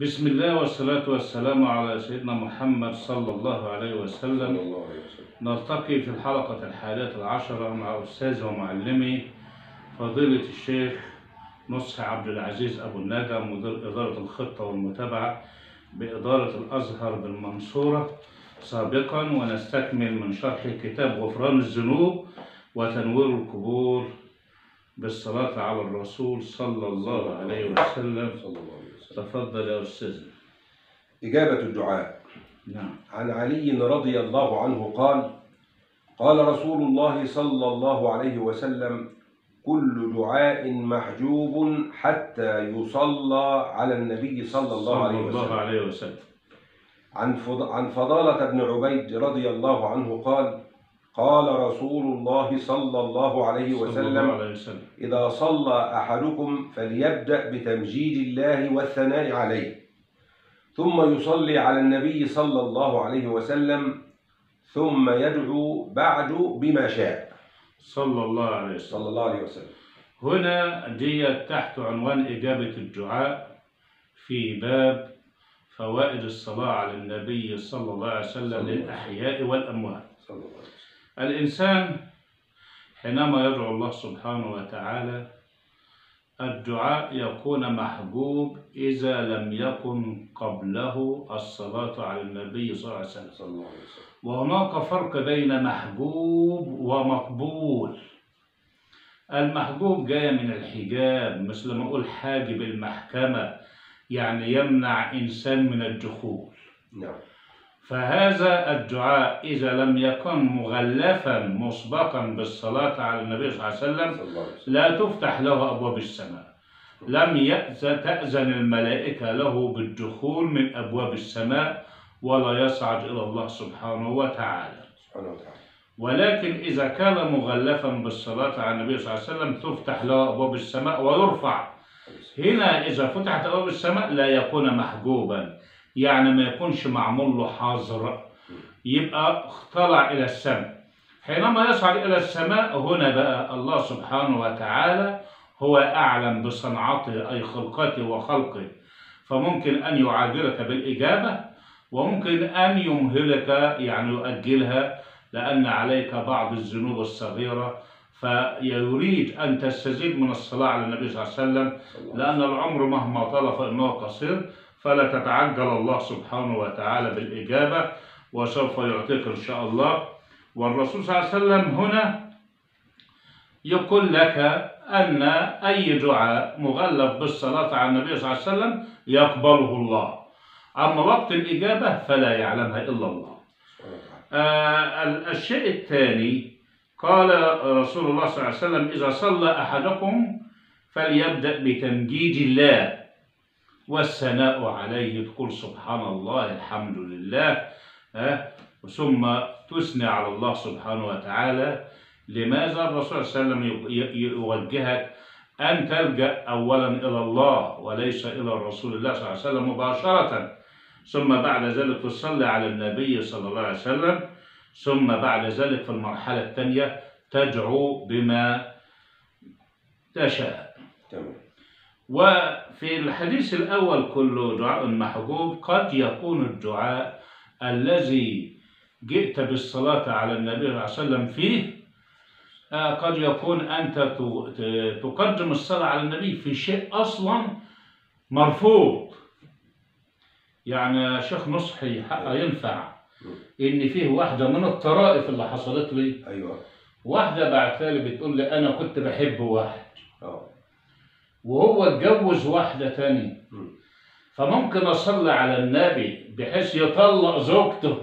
بسم الله والصلاة والسلام على سيدنا محمد صلى الله عليه وسلم. الله عليه وسلم. نلتقي في الحلقة الحادية العشرة مع أستاذ ومعلمي فضيلة الشيخ نصحي عبد العزيز أبو الندى مدير إدارة الخطة والمتابعة بإدارة الأزهر بالمنصورة. سابقا ونستكمل من شرح كتاب غفران الذنوب وتنوير القبور بالصلاة على الرسول صلى الله عليه وسلم. صلى الله عليه وسلم. تفضل يا أستاذ. إجابة الدعاء. نعم. عن علي رضي الله عنه قال قال رسول الله صلى الله عليه وسلم كل دعاء محجوب حتى يصلى على النبي صلى الله عليه صلى الله وسلم. عليه وسلم. عن فضالة بن عبيد رضي الله عنه قال قال رسول الله صلى الله عليه وسلم. إذا صلى أحدكم فليبدأ بتمجيد الله والثناء عليه ثم يصلي على النبي صلى الله عليه وسلم ثم يدعو بعد بما شاء. صلى الله عليه وسلم. صلى الله عليه وسلم. هنا دي تحت عنوان إجابة الدعاء في باب فوائد الصلاة على النبي صلى الله عليه وسلم. للأحياء والأموات. صلى الله عليه وسلم. الإنسان حينما يدعو الله سبحانه وتعالى الدعاء يكون محبوب إذا لم يكن قبله الصلاة على النبي صلى الله عليه وسلم. وهناك فرق بين محبوب ومقبول. المحبوب جاي من الحجاب مثل ما أقول حاجب المحكمة يعني يمنع إنسان من الدخول. نعم. فهذا الدعاء إذا لم يكن مغلفا مسبقا بالصلاة على النبي صلى الله عليه وسلم لا تفتح له أبواب السماء. لم تأذن الملائكة له بالدخول من أبواب السماء ولا يصعد إلى الله سبحانه وتعالى. سبحانه وتعالى. ولكن إذا كان مغلفا بالصلاة على النبي صلى الله عليه وسلم تفتح له أبواب السماء ويرفع. هنا إذا فتحت أبواب السماء لا يكون محجوبا. يعني ما يكونش معمول له حظر. يبقى طلع إلى السماء. حينما يصعد إلى السماء هنا بقى الله سبحانه وتعالى هو أعلم بصنعته أي خلقته وخلقه. فممكن أن يعاجلك بالإجابة وممكن أن يمهلك يعني يؤجلها لأن عليك بعض الذنوب الصغيرة. فيريد أن تستزيد من الصلاة على النبي صلى الله عليه وسلم لأن العمر مهما طال فإنه قصير. فلا تتعجل الله سبحانه وتعالى بالإجابة وسوف يعطيك إن شاء الله. والرسول صلى الله عليه وسلم هنا يقول لك أن أي دعاء مغلف بالصلاة على النبي صلى الله عليه وسلم يقبله الله. أما وقت الإجابة فلا يعلمها إلا الله. آه ال- الشيء الثاني قال رسول الله صلى الله عليه وسلم إذا صلى أحدكم فليبدأ بتمجيد الله. والثناء عليه. تقول سبحان الله الحمد لله آه ثم تثني على الله سبحانه وتعالى. لماذا الرسول صلى الله عليه وسلم يوجهك أن تلجأ أولا إلى الله وليس إلى رسول الله صلى الله عليه وسلم مباشرة؟ ثم بعد ذلك تصلي على النبي صلى الله عليه وسلم. ثم بعد ذلك في المرحلة الثانية تدعو بما تشاء. تمام. وفي الحديث الأول كله دعاء محجوب قد يكون الدعاء الذي جئت بالصلاة على النبي صلى الله عليه وسلم فيه آه، قد يكون أنت تقدم الصلاة على النبي في شيء أصلا مرفوض. يعني شيخ نصحي حقا ينفع إن فيه واحدة من الطرائف اللي حصلت لي. أيوه. واحدة بعتها لي بتقول لي أنا كنت بحب واحد. أه. وهو اتجوز واحدة تانية. مم. فممكن أصلي على النبي بحيث يطلق زوجته.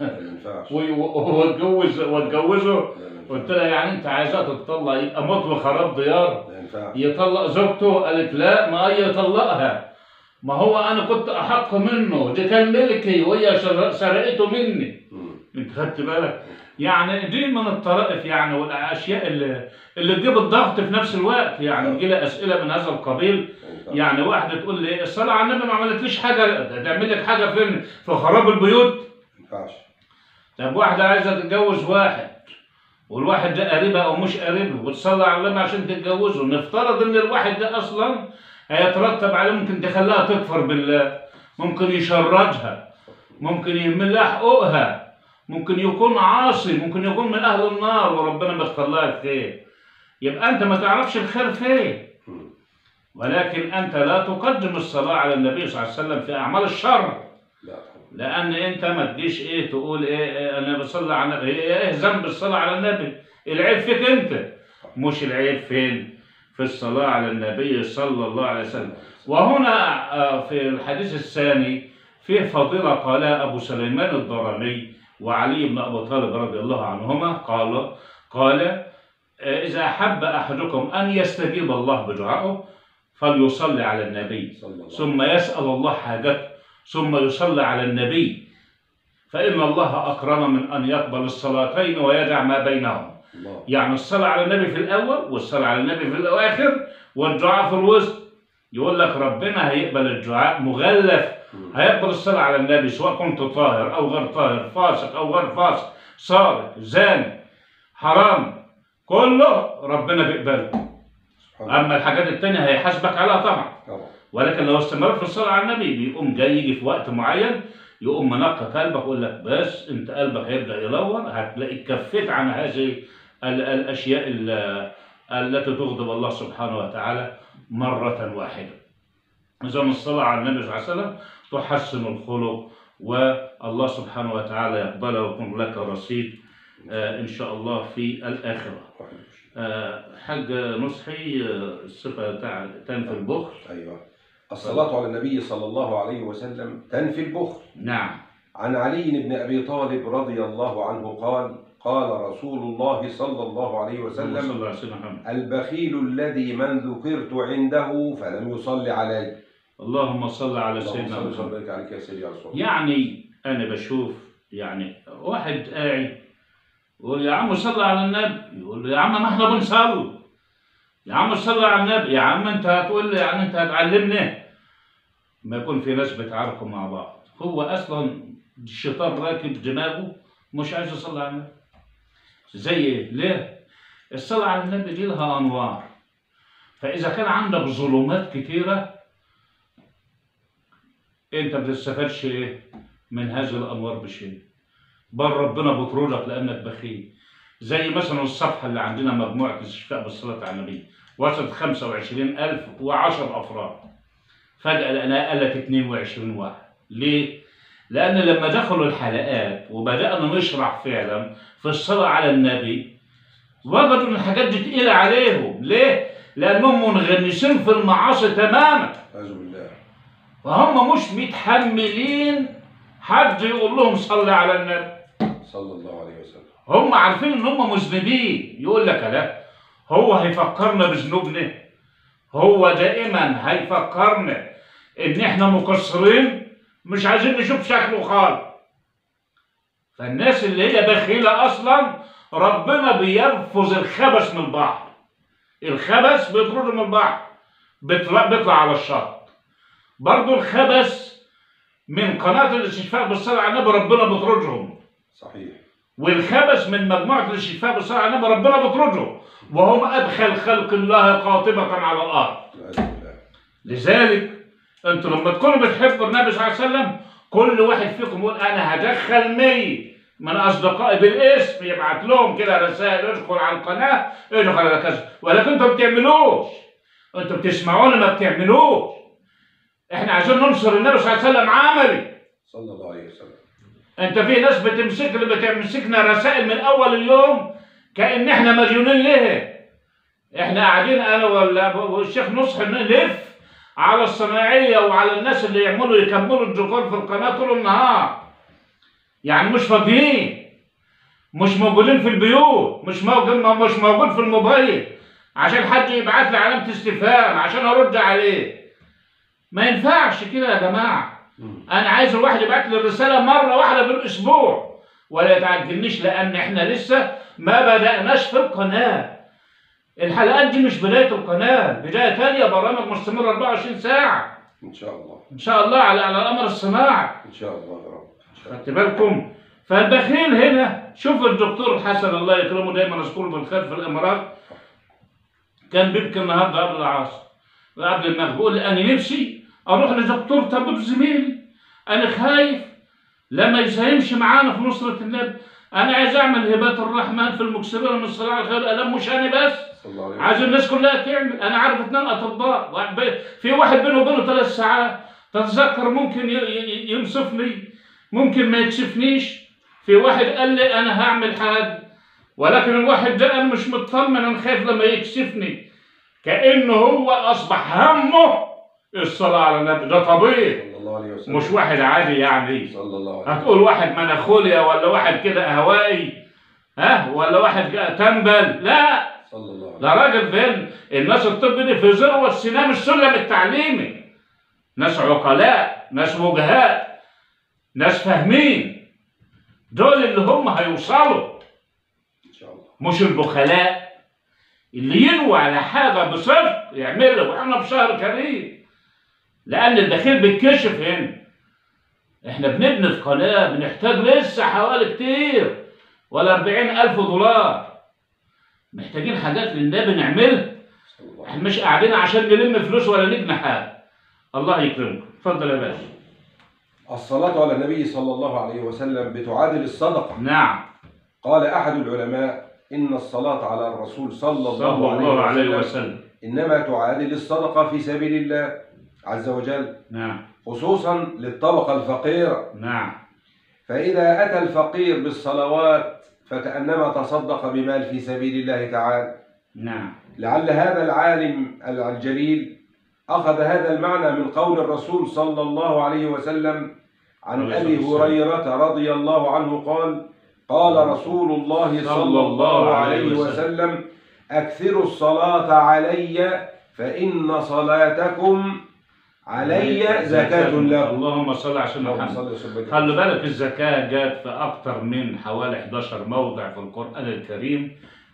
ما ينفعش. وي- وهو اتجوز واتجوزه. قلت لها يعني أنت عايزاه تطلق يبقى موت وخراب ديار. يطلق زوجته؟ قالت لا ما هي يطلقها. ما هو أنا كنت أحق منه. دي كان ملكي وهي سر- سرقته مني. انت خدت بالك؟ يعني دي من الطرائف يعني والأشياء اللي اللي تجيب الضغط في نفس الوقت يعني تجي لي أسئلة من هذا القبيل. ينفعش. يعني واحدة تقول لي الصلاة على النبي ما عملتليش حاجة ده تعمل لك حاجة فين في خراب البيوت. ما ينفعش. طب واحدة عايزة تتجوز واحد والواحد ده قريبها أو مش قريبها وتصلي على النبي عشان تتجوزه نفترض إن الواحد ده أصلا هيترتب عليه ممكن تخليها تكفر بالله ممكن يشردها ممكن يهمل لها حقوقها ممكن يكون عاصي ممكن يكون من أهل النار وربنا بيختار لها الخير. يبقى أنت ما تعرفش الخير فين. ولكن أنت لا تقدم الصلاة على النبي صلى الله عليه وسلم في أعمال الشر. لأن أنت ما تجيش إيه تقول إيه, إيه أنا بصلي على النبي إيه, إيه ذنب الصلاة على النبي. العيب فيك أنت. مش العيب فين؟ في الصلاة على النبي صلى الله عليه وسلم. وهنا آه، في الحديث الثاني فيه فضيلة قالها أبو سليمان الضرمي وعلي بن أبي طالب رضي الله عنهما قال قال إذا أحب أحدكم أن يستجيب الله بدعائه فليصلي على النبي. صلى الله عليه ثم يسأل الله حاجته. ثم يصلي على النبي. فإن الله أكرم من أن يقبل الصلاتين ويدع ما بينهم. الله. يعني الصلاة على النبي في الأول والصلاة على النبي في الآخر والدعاء في الوسط. يقول لك ربنا هيقبل الدعاء مغلف. هيقبل الصلاة على النبي سواء كنت طاهر أو غير طاهر فاسق أو غير فاسق سارق زاني حرام كله ربنا بيقبله. أما الحاجات التانية هيحاسبك عليها طبعا. ولكن لو استمرت في الصلاة على النبي بيقوم جاي يجي في وقت معين يقوم منقى قلبك يقول لك بس أنت قلبك هيبدأ ينور هتلاقيك كفيت عن هذه ال- الأشياء ال- التي تغضب الله سبحانه وتعالى مرة واحدة. إذا الصلاة على النبي صلى الله عليه وسلم تحسن الخلق والله سبحانه وتعالى يقبلها ويكون لك رصيد آه، إن شاء الله في وعشرين. آه، حاج نصحي آه، الصفة تاع تنفي البخل. أيوه. الصلاة على النبي صلى الله عليه وسلم تنفي البخل. نعم. عن علي بن أبي طالب رضي الله عنه قال قال رسول الله صلى الله عليه صلى وسلم الله عليه وسلم البخيل الذي من ذكرت عنده فلم يصلي علي اللهم صل على سيدنا محمد. وبارك عليك يا سيدي يا رسول يعني أنا بشوف يعني واحد قاعد يقول يا عم صل على النبي يقول له يا عم ما إحنا بنصلي. يا عم صل على النبي يا عم أنت هتقول لي يعني أنت هتعلمني. ما يكون في ناس بيتعاركوا مع بعض. هو أصلا الشيطان راكب دماغه مش عايز يصلي على النبي. زي إيه ليه؟ الصلاة على النبي دي لها أنوار. فإذا كان عندك ظلمات كتيرة انت ما بتستفادش إيه من هذه الانوار بشيء. بل ربنا بيطردك لأنك بخيل. زي مثلا الصفحة اللي عندنا مجموعة الاستشفاء بالصلاة على النبي. وصلت 25010 أفراد. فجأة لقيناها قلت 22 واحد. ليه؟ لأن لما دخلوا الحلقات وبدأنا نشرح فعلا في الصلاة على النبي وجدوا إن الحاجات دي تقيلة عليهم. ليه؟ لأنهم منغمسين في المعاصي تماما. فهم مش متحملين حد يقول لهم صلي على النبي. صلى الله عليه وسلم. هم عارفين إن هم مذنبين. يقول لك لا هو هيفكرنا بذنوبنا. هو دائما هيفكرنا إن إحنا مقصرين مش عايزين نشوف شكله خالص. فالناس اللي هي بخيلة أصلا ربنا بينفذ الخبث من البحر. الخبث بيطرده من البحر. بيطلع, بيطلع على الشط. برضو الخبث من قناة الاستشفاء بالصلاة على النبي ربنا بيطردهم صحيح. والخبث من مجموعة الاستشفاء بالصلاة على النبي ربنا بيطردهم وهم أدخل خلق الله قاطبة على الأرض. لذلك أنتوا لما تكونوا بتحبوا النبي صلى الله عليه وسلم كل واحد فيكم يقول أنا هدخل 100 من أصدقائي بالاسم يبعت لهم كده رسائل ادخل على القناة ادخل على كذا. ولكن أنتوا ما بتعملوش. أنتوا بتسمعونا ما بتعملوش. إحنا عايزين ننصر النبي صلى الله عليه وسلم عملي. صلى الله عليه وسلم. انت في ناس بتمسك بتمسكنا رسائل من أول اليوم كأن إحنا مجنونين ليه. إحنا قاعدين أنا ولا والشيخ نصح نلف على الصناعية وعلى الناس اللي يعملوا يكملوا الديكور في القناة طول النهار. يعني مش فاضيين. مش موجودين في البيوت. مش موجود مش موجود في الموبايل. عشان حد يبعت لي علامة استفهام عشان أرد عليه. ما ينفعش كده يا جماعة. أنا عايز الواحد يبعت لي الرسالة مرة واحدة في الأسبوع. ولا يتعجلنيش لأن إحنا لسه ما بدأناش في القناة. الحلقات دي مش بداية القناة بداية تانية برامج مستمرة 24 ساعة. إن شاء الله. إن شاء الله على على الامر الصناعي إن شاء الله يا رب. خدت بالكم؟ فالبخيل هنا شوف الدكتور حسن الله يكرمه دايما اذكره بالخير في الإمارات. كان بيبكي النهارده قبل العصر قبل ما بقول أنا نفسي أروح لدكتور طبيب زميلي أنا خايف لما يساهمش معانا في نصرة النبي. أنا عايز أعمل هبات الرحمن في المكسبين من الصلاة على الخير. أنا مش أنا بس؟ عايز الناس كلها تعمل. أنا عارف اثنين أطباء. في واحد بينه وبينه ثلاث ساعات. تتذكر ممكن ينصفني؟ ممكن ما يكشفنيش في واحد قال لي أنا هعمل حاجة. ولكن الواحد ده أنا مش مطمن. أنا خايف لما يكشفني كأنه هو أصبح همه. الصلاة على النبي. ده طبيعي. صلى الله عليه وسلم. مش واحد عادي يعني. صلى الله عليه وسلم. هتقول واحد مناخوليا ولا واحد كده هوائي؟ ها؟ ولا واحد تنبل؟ لا. صلى الله عليه ده راجل فين الناس الطب دي في ذروه السنام السلم التعليمي. ناس عقلاء ناس وجهاء ناس فاهمين. دول اللي هم هيوصلوا. إن شاء الله. مش البخلاء اللي ينوي على حاجة بصدق يعملها. وإحنا في شهر كريم. لأن الدخيل بيتكشف هنا. إحنا بنبني في قناه بنحتاج لسه حوالي كتير ولا أربعين ألف دولار. محتاجين حاجات للنبي نعملها عليه إحنا مش قاعدين عشان نلم فلوس ولا نجني حاجة. الله يكرمكم. اتفضل يا باشا. الصلاة على النبي صلى الله عليه وسلم بتعادل الصدقة. نعم. قال أحد العلماء إن الصلاة على الرسول صلى صلى الله الله عليه عليه وسلم وسلم. إنما تعادل الصدقة في سبيل الله. عز وجل نعم. خصوصا للطبقة الفقيرة. نعم. فإذا أتى الفقير بالصلوات فكأنما تصدق بمال في سبيل الله تعالى. نعم. لعل هذا العالم الجليل أخذ هذا المعنى من قول الرسول صلى الله عليه وسلم عن أبي هريرة رضي الله عنه قال قال رسول الله صلى الله عليه وسلم أكثروا الصلاة علي فإن صلاتكم علي زكاة لكم اللهم صل على محمد. خلي بالك الزكاة جاءت في أكثر من حوالي 11 موضع في القرآن الكريم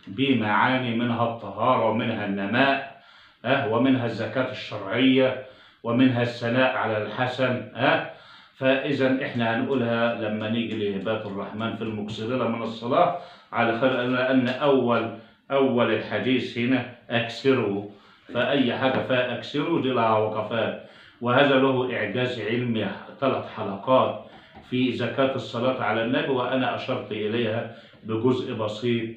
بمعاني منها الطهارة ومنها النماء أه ومنها الزكاة الشرعية ومنها الثناء على الحسن أه فإذا إحنا هنقولها لما نيجي لهبات الرحمن في المكسرين من الصلاة على خير لأن أول أول الحديث هنا أكسروا. فأي حاجة فيها أكسروا دي لها وقفات. وهذا له إعجاز علمي ثلاث حلقات في زكاة الصلاة على النبي وأنا أشرت إليها بجزء بسيط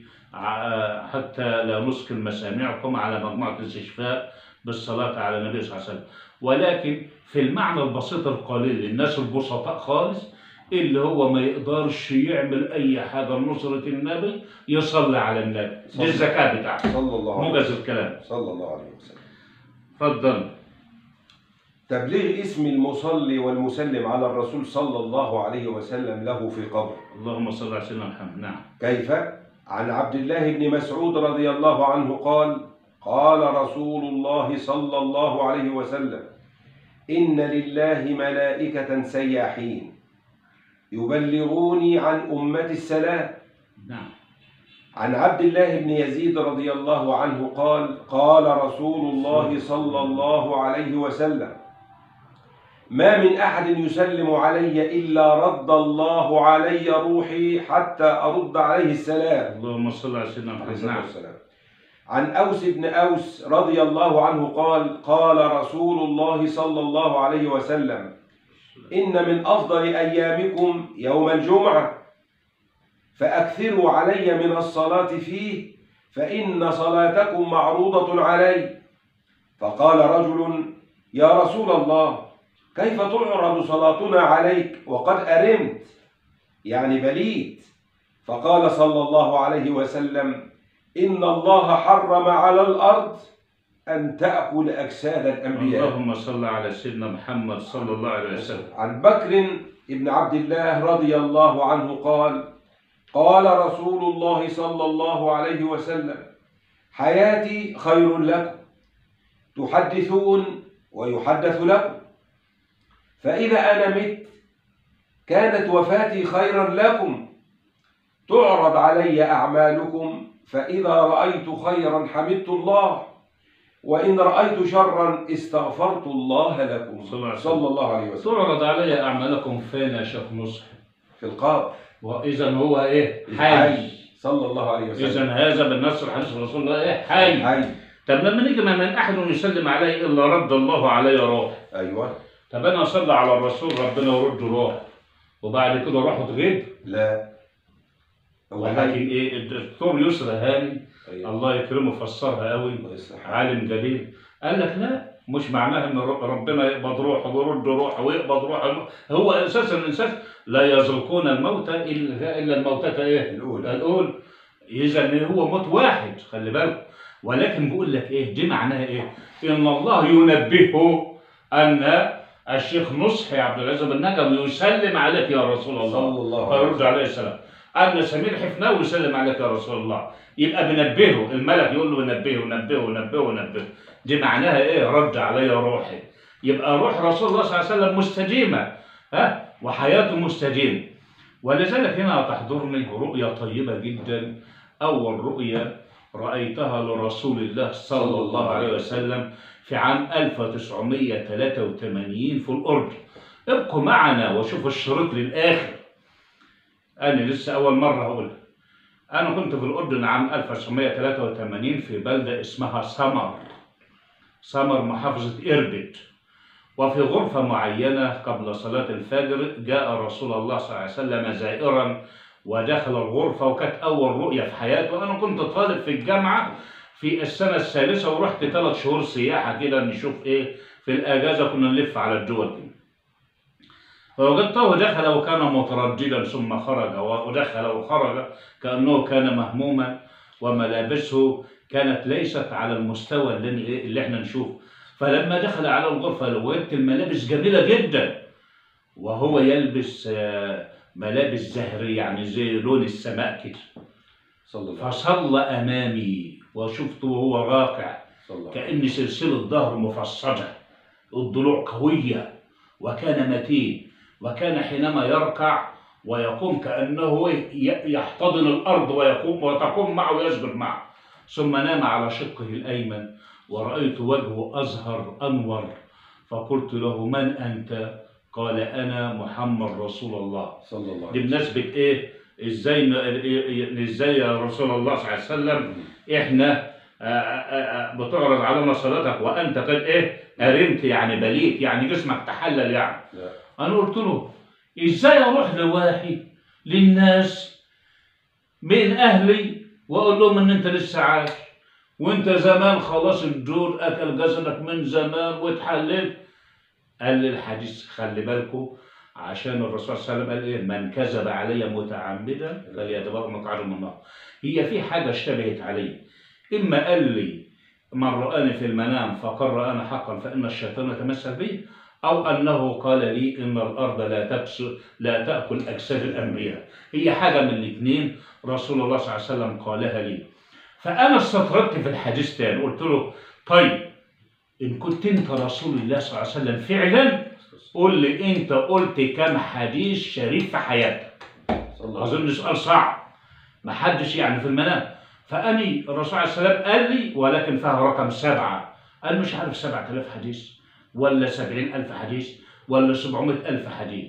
حتى لا نسكن مسامعكم على مجموعة الاستشفاء بالصلاة على النبي صلى الله عليه وسلم. ولكن في المعنى البسيط القليل للناس البسطاء خالص اللي هو ما يقدرش يعمل أي حاجة لنصرة النبي يصلي على النبي دي الزكاة بتاعته صلى الله عليه موجز وسلم. الكلام. صلى الله عليه وسلم. اتفضل تبليغ اسم المصلي والمسلم على الرسول صلى الله عليه وسلم له في قبر. اللهم صل على سيدنا محمد. نعم. كيف؟ عن عبد الله بن مسعود رضي الله عنه قال قال رسول الله صلى الله عليه وسلم إن لله ملائكة سياحين يبلغوني عن أمة السلام. نعم. عن عبد الله بن يزيد رضي الله عنه قال قال رسول الله صلى الله عليه وسلم ما من أحد يسلم علي إلا رد الله علي روحي حتى أرد عليه السلام. اللهم صل على سيدنا محمد. نعم عن أوس بن أوس رضي الله عنه قال قال رسول الله صلى الله عليه وسلم إن من أفضل أيامكم يوم الجمعة فأكثروا علي من الصلاة فيه فإن صلاتكم معروضة علي. فقال رجل يا رسول الله كيف تعرض صلاتنا عليك؟ وقد أرمت. يعني بليت. فقال صلى الله عليه وسلم إن الله حرم على الأرض أن تأكل أجساد الأنبياء. اللهم صل على سيدنا محمد صلى الله عليه وسلم. عن بكر بن عبد الله رضي الله عنه قال قال رسول الله صلى الله عليه وسلم حياتي خير لكم تحدثون ويحدث لكم. فإذا أنا مت كانت وفاتي خيرا لكم. تعرض علي أعمالكم فإذا رأيت خيرا حمدت الله. وإن رأيت شرا استغفرت الله لكم. صلى الله عليه وسلم. صلى الله عليه وسلم. تعرض علي أعمالكم فين يا شيخ نصح في القبر وإذا هو إيه؟ حي. حي صلى الله عليه وسلم. إذا هذا بالنص حديث رسول الله إيه؟ حي. حي. طب لما نيجي ما من أحد يسلم علي إلا رد الله علي روح. أيوه. طب أنا أصلي على الرسول ربنا يرد روح. وبعد كده روحه تغيب؟ لا. ولكن إيه؟ الدكتور يسرى هاني أيوة. الله يكرمه فسرها قوي. عالم جليل. قال لك لا مش معناها إن ربنا يقبض روحه ويرد روحه ويقبض روحه هو أساسا الانسان لا يذوقون الموت إلا إلا الموتة إيه؟ الأولى. الأول اذا هو موت واحد خلي بالك. ولكن بيقول لك إيه؟ دي معناها إيه؟ إن الله ينبهه أن الشيخ نصحي عبد العزيز بن نجم يسلم عليك يا رسول الله. صلى الله عليه فيرد وسلم. عليه السلام. أن سمير حفناوي يسلم عليك يا رسول الله. يبقى بنبهه الملك يقول له نبهه نبهه نبهه نبهه. دي معناها إيه؟ رد علي روحي. يبقى روح رسول الله صلى الله عليه وسلم مستجيبة ها؟ وحياته مستجيبة ولذلك هنا تحضرني رؤية طيبة جدا. أول رؤية رأيتها لرسول الله صلى الله عليه وسلم. في عام 1983 في الأردن. ابقوا معنا وشوفوا الشريط للآخر. أنا لسه أول مرة هقولها أنا كنت في الأردن عام 1983 في بلدة اسمها سمر. سمر محافظة إربد. وفي غرفة معينة قبل صلاة الفجر جاء رسول الله صلى الله عليه وسلم زائرا ودخل الغرفة وكانت أول رؤية في حياته. أنا كنت طالب في الجامعة في السنة الثالثة ورحت ثلاث شهور سياحة كده نشوف إيه في الأجازة كنا نلف على الدول كده فوجدته دخل وكان مترددا ثم خرج ودخل وخرج كأنه كان مهموما وملابسه كانت ليست على المستوى اللي, اللي إحنا نشوفه. فلما دخل على الغرفة وجدت الملابس جميلة جدا. وهو يلبس آه، ملابس زهرية يعني زي لون السماء كده. فصلى أمامي. وشفته وهو راكع وسلم. كأن سلسلة ظهر مفصلة. الضلوع قوية. وكان متين. وكان حينما يركع ويقوم كأنه يحتضن الأرض ويقوم وتقوم معه ويسجد معه. ثم نام على شقه الأيمن. ورأيت وجهه أزهر أنور. فقلت له من أنت؟ قال أنا محمد رسول الله. صلى الله دي عليه بمناسبة إيه؟ إزاي ن- إزاي يا رسول الله صلى الله عليه وسلم إحنا آه، آه، آه، بتعرض علينا صلاتك وأنت قد إيه؟ أرمت يعني بليت يعني جسمك تحلل يعني لا. أنا قلت له إزاي أروح لواحد للناس من أهلي وأقول لهم إن أنت لسه عايش وأنت زمان خلاص الدود أكل جسدك من زمان واتحللت قال لي الحديث خلي بالكم عشان الرسول صلى الله عليه وسلم قال إيه؟ من كذب علي متعمدا فليتبوأ مقعده من النار. هي في حاجة اشتبهت علي إما قال لي من رآني في المنام فقد رآني حقا فإن الشيطان يتمثل بي. أو أنه قال لي إن الأرض لا تكسر لا تأكل أجساد الأنبياء. هي حاجة من الاثنين. رسول الله صلى الله عليه وسلم قالها لي. فأنا استطردت في الحديث تاني. قلت له طيب إن كنت أنت رسول الله صلى الله عليه وسلم فعلا قول لي أنت قلت كم حديث شريف في حياتك. أظن سؤال صعب. ما حدش يعني في المنام. فأني الرسول عليه السلام قال لي ولكن فيها رقم سبعة. قال مش عارف سبعة آلاف حديث ولا سبعين ألف حديث ولا سبعمائة ألف حديث.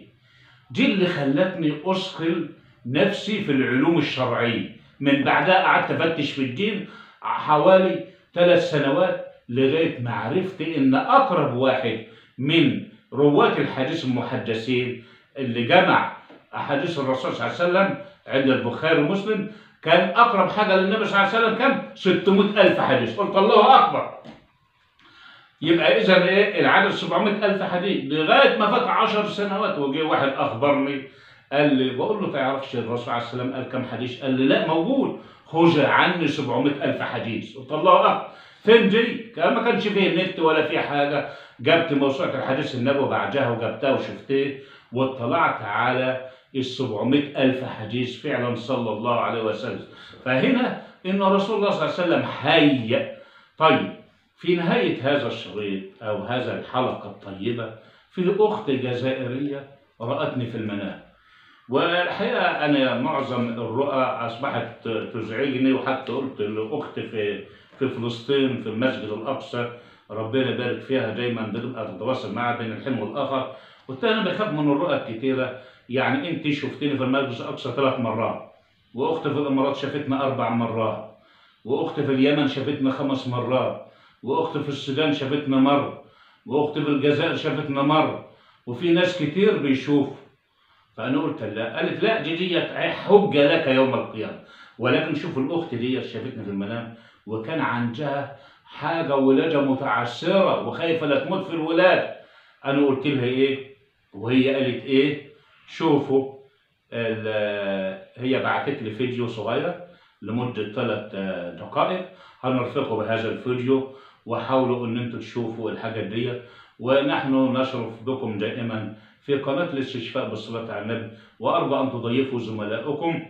دي اللي خلتني أثقل نفسي في العلوم الشرعية. من بعدها قعدت أفتش في الدين حوالي ثلاث سنوات لغاية ما عرفت إن أقرب واحد من رواة الحديث المحدثين اللي جمع أحاديث الرسول صلى الله عليه وسلم عند البخاري ومسلم كان أقرب حاجة للنبي صلى الله عليه وسلم كم؟ 600 ألف حديث. قلت الله أكبر. يبقى إذا إيه؟ العدد 700 ألف حديث. لغاية ما فات 10 سنوات وجه واحد أخبرني قال لي بقول له تعرفش الرسول عليه السلام قال كم حديث؟ قال لي لا موجود. خذ عني 700 ألف حديث. قلت الله أكبر. دي؟ كان ما كانش فيه نت ولا فيه حاجة. جبت موسوعة الحديث النبوي بعدها وجبتها وشفتها واطلعت على ال 700 ألف حديث فعلا صلى الله عليه وسلم. فهنا إن رسول الله صلى الله عليه وسلم هيأ. طيب في نهاية هذا الشريط أو هذا الحلقة الطيبة في أخت جزائرية رأتني في المنام. والحقيقة أنا معظم الرؤى أصبحت تزعجني وحتى قلت لأختي في في فلسطين في المسجد الأقصى. ربنا يبارك فيها دايما بنبقى تتواصل معها بين الحين والآخر قلت أنا بخاف من الرؤى الكتيرة. يعني أنت شفتني في المسجد الأقصى ثلاث مرات. وأختي في الإمارات شافتني أربع مرات. وأختي في اليمن شافتني خمس مرات. وأختي في السودان شافتنا مره وأختي في الجزائر شافتنا مره وفي ناس كتير بيشوفوا فأنا قلت لا. قالت لا دي ديت حجة لك يوم القيامة. ولكن شوف الأخت ديت شافتني في المنام. وكان عندها حاجة ولادة متعسرة وخايفة لا تموت في الولاده أنا قلت لها إيه؟ وهي قالت إيه؟ شوفوا هي بعتت لي فيديو صغير لمدة ثلاث دقائق. هنرفقه بهذا الفيديو وحاولوا إن أنتم تشوفوا الحاجات دي. ونحن نشرف بكم دائما في قناة الاستشفاء بالصلاه على النبي وأرجو أن تضيفوا زملائكم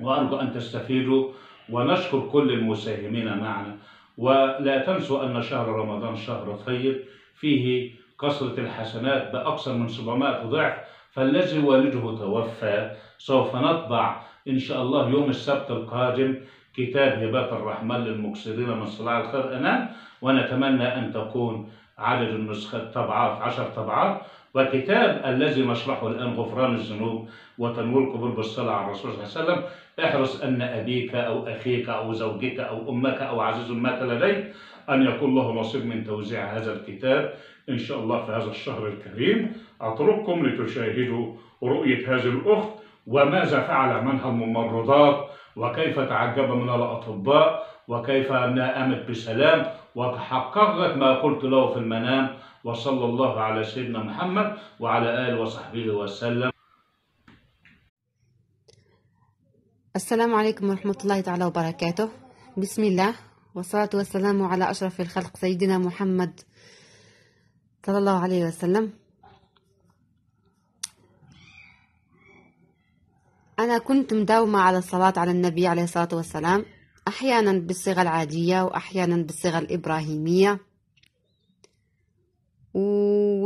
وأرجو أن تستفيدوا ونشكر كل المساهمين معنا. ولا تنسوا أن شهر رمضان شهر طيب فيه كثرة الحسنات باكثر من 700 ضعف فالذي والده توفى سوف نطبع إن شاء الله يوم السبت القادم كتاب هبات الرحمن للمكسرين من صلاح الخير. انام ونتمنى أن تكون عدد النسخ طبعات عشر طبعات وكتاب الذي نشرحه الآن غفران الذنوب وتنوير القبول بالصلاة على الرسول صلى الله عليه وسلم. احرص أن أبيك أو أخيك أو زوجك أو أمك أو عزيز مات لديك أن يكون له نصيب من توزيع هذا الكتاب إن شاء الله في هذا الشهر الكريم. أترككم لتشاهدوا رؤية هذه الأخت وماذا فعل منها الممرضات وكيف تعجب من الأطباء وكيف انها قامت بسلام وتحققت ما قلت له في المنام وصلى الله على سيدنا محمد وعلى آله وصحبه وسلم. السلام عليكم ورحمة الله تعالى وبركاته. بسم الله. والصلاة والسلام على أشرف الخلق سيدنا محمد صلى الله عليه وسلم. أنا كنت مداومة على الصلاة على النبي عليه الصلاة والسلام أحيانا بالصيغة العادية وأحيانا بالصيغة الإبراهيمية.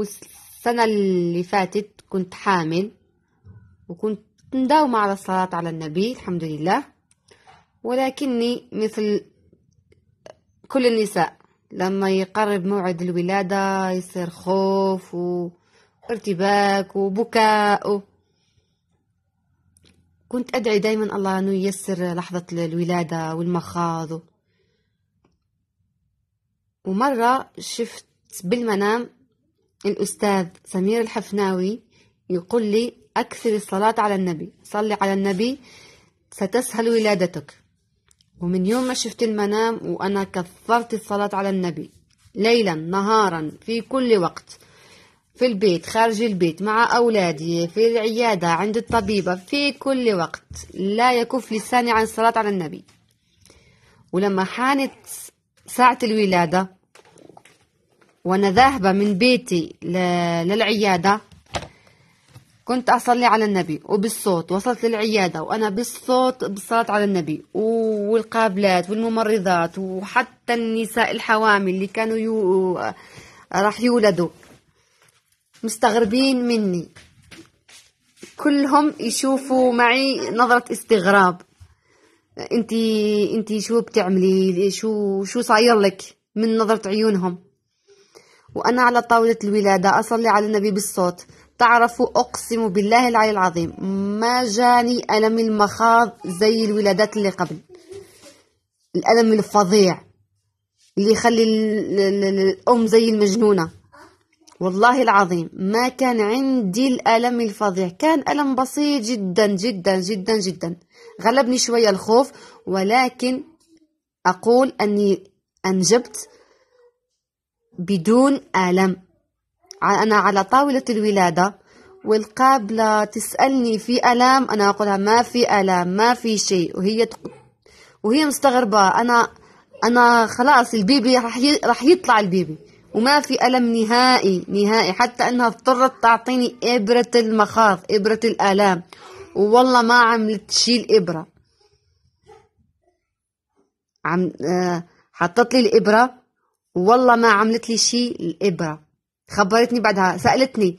والسنة اللي فاتت كنت حامل وكنت مداومة على الصلاة على النبي الحمد لله. ولكني مثل كل النساء لما يقرب موعد الولادة يصير خوف وارتباك وبكاء. كنت أدعي دايما الله أنه ييسر لحظة الولادة والمخاض. ومرة شفت بالمنام الأستاذ سمير الحفناوي يقول لي أكثر الصلاة على النبي صلي على النبي ستسهل ولادتك. ومن يوم ما شفت المنام وأنا كثرت الصلاة على النبي ليلا نهارا في كل وقت في البيت خارج البيت مع أولادي في العيادة عند الطبيبة في كل وقت لا يكف لساني عن الصلاة على النبي. ولما حانت ساعة الولادة وأنا ذاهبة من بيتي للعيادة كنت أصلي على النبي وبالصوت وصلت للعيادة وأنا بالصوت بالصلاة على النبي والقابلات والممرضات وحتى النساء الحوامل اللي كانوا يو... راح يولدوا مستغربين مني. كلهم يشوفوا معي نظرة استغراب. انتي انتي شو بتعملي؟ شو شو صاير لك من نظرة عيونهم؟ وأنا على طاولة الولادة أصلي على النبي بالصوت. تعرفوا أقسم بالله العلي العظيم ما جاني ألم المخاض زي الولادات اللي قبل. الألم الفظيع اللي يخلي الأم زي المجنونة. والله العظيم ما كان عندي الألم الفظيع. كان ألم بسيط جدا جدا جدا جدا. غلبني شوية الخوف ولكن أقول أني أنجبت بدون ألم أنا على طاولة الولادة والقابلة تسألني في ألام أنا أقولها ما في ألام ما في شيء. وهي وهي مستغربة أنا أنا خلاص البيبي راح يطلع البيبي. وما في ألم نهائي نهائي حتى أنها اضطرت تعطيني إبرة المخاض إبرة الآلام. والله ما عملت شي الإبرة. عم آه حطت لي الإبرة. والله ما عملت لي شي الإبرة. خبرتني بعدها سألتني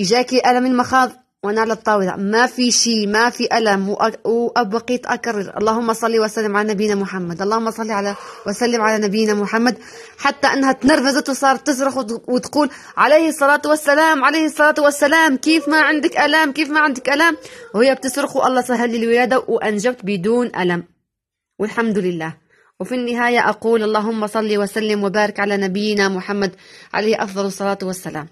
إجاكي ألم المخاض؟ وأنا على الطاولة. ما في شيء ما في ألم وبقيت أكرر. اللهم صل وسلم على نبينا محمد. اللهم صل على وسلم على نبينا محمد. حتى أنها تنرفزت وصارت تصرخ وتقول عليه الصلاة والسلام عليه الصلاة والسلام كيف ما عندك ألم كيف ما عندك ألم؟ وهي بتصرخ والله سهل لي الولادة وأنجبت بدون ألم. والحمد لله. وفي النهاية أقول اللهم صل وسلم وبارك على نبينا محمد عليه أفضل الصلاة والسلام.